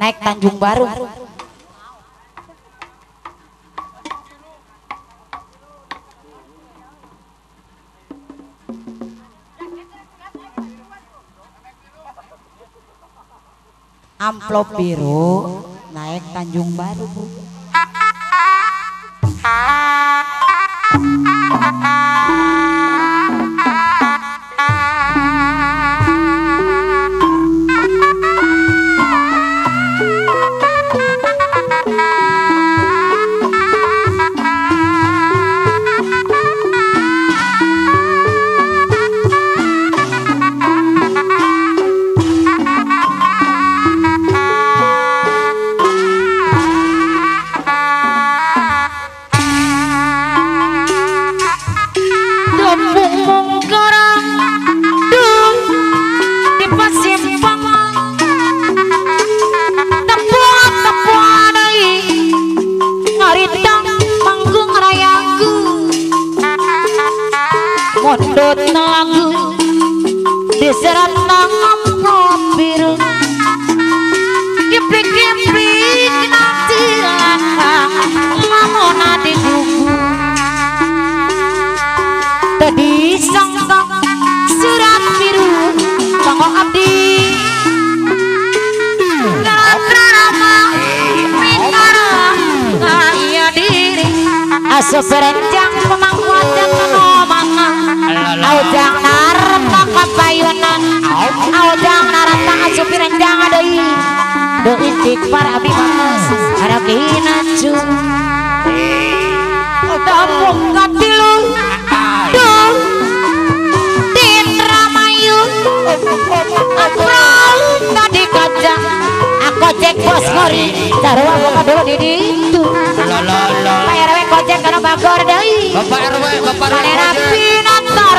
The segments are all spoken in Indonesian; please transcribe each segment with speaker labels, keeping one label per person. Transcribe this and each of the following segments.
Speaker 1: naik Tanjung Baru amplop biru naik Tanjung Baru Bu. Asup berenjang pemangkuan dan menomana Aujang narata kapayunan Aujang narata asup berenjang adai Doitik para abdi mamas Ada kinaju Tampung katilu Duh Din Ramayu. Aprol Tadi kaca Aku cek bos ngori. Sarua buka dulu di ditu Pak Kocek karena bagor
Speaker 2: Bapak RW, Bapak RW.
Speaker 1: Pinantar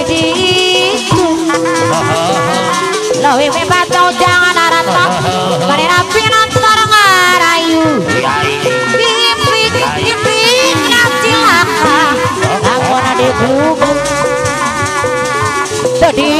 Speaker 1: buka dulu di ditu Loh we batau jangan bubuk Tadi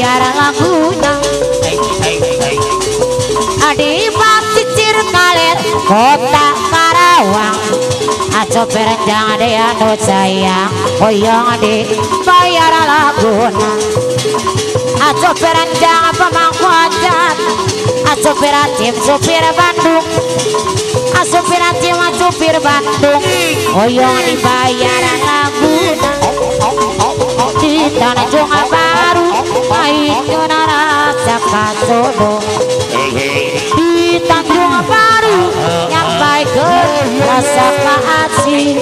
Speaker 1: Bayar laguna Adi bab cicir Kota Karawang Aco perenjang ade anu sayang Hoyong di bayar laguna Aco perenjang pemangku ajat Aco peratim supir Bandung Asupir atim asupir Bandung Hoyong dibayar laguna Di tanah junga baru kasodo di Tanjung Baru nyampai ke rasa Aci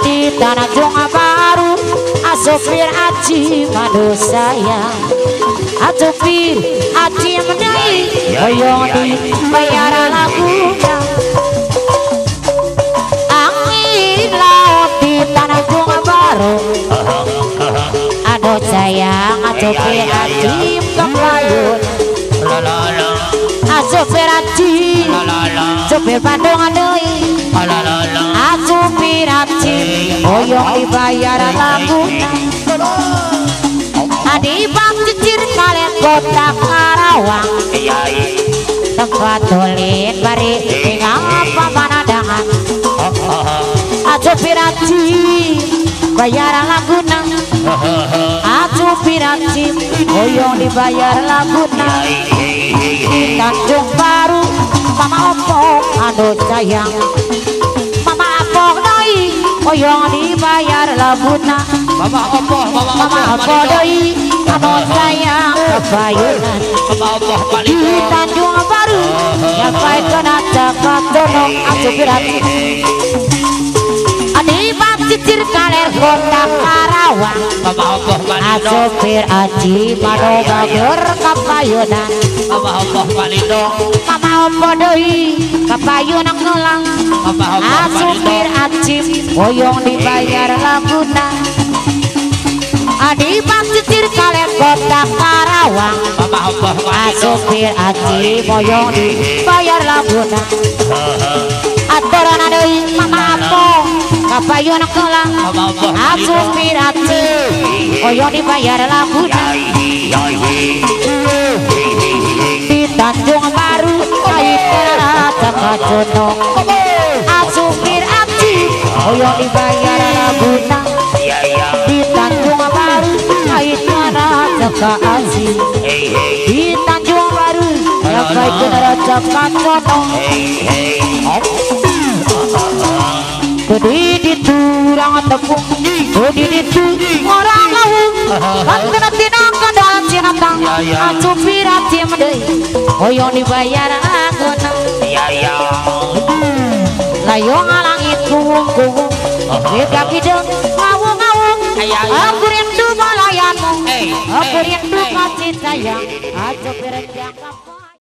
Speaker 1: di Tanjung Baru Asopir Aci madu sayang Asopir Aci menai Hoyong di bayar laguna. Angin laut di Tanjung Baru. Aduh sayang Asopir Aci kepayun
Speaker 2: La la la
Speaker 1: Asopir Aci
Speaker 2: la la la
Speaker 1: Supir Bandung adoi Aci Hoyong dibayar laguna Adi bang cicir kalian kota Karawang
Speaker 2: Iya iya
Speaker 1: Tempat tulit bari Ngapa manadangan Asupir Aci Bayar laguna Asupir Aci Hoyong dibayar laguna Tanjung Baru Mama Opong aduh sayang Mama Opong doi Oyong dibayar laguna
Speaker 2: Mama opo mama
Speaker 1: Mama
Speaker 2: opo
Speaker 1: Opong doi aduh sayang kebayunan
Speaker 2: Mama opo
Speaker 1: di Tanjung Baru Nyampai kena cakap donong Asuh pirat Bab cicir kaler kota Karawang. Asupir aji mano bagur kapayunan
Speaker 2: Mama opo palito
Speaker 1: Mama opo doi kapayunan
Speaker 2: opo
Speaker 1: Asupir acim Boyong dibayar laguna Adi bang cicir kaler kota Karawang. Asupir acim Boyong dibayar laguna Aturan adoi mama opo
Speaker 2: palito
Speaker 1: Asupir acim Boyong dibayar laguna di Tanjung Baru Kaitan Takajono Asupir Aci Hoyong dibayar
Speaker 2: iya
Speaker 1: di Tanjung Baru Kaitan Takaasi di Tanjung Baru kaitan Takajono Kedi di turang tepung. Kedi di tu orang ngawung. Kantina tinang kandalan sinatang
Speaker 2: Ya, ya.
Speaker 1: Asupir Aci mendei. Hoyong dibayar laguna
Speaker 2: Iya iya
Speaker 1: Layong langit kuwung-kuwung. Wega kideng ngawung-ngawung.
Speaker 2: Ayah.
Speaker 1: Aku rindu malayanmu
Speaker 2: Hey,
Speaker 1: Aku rindu kasih sayang. Aja berjangkap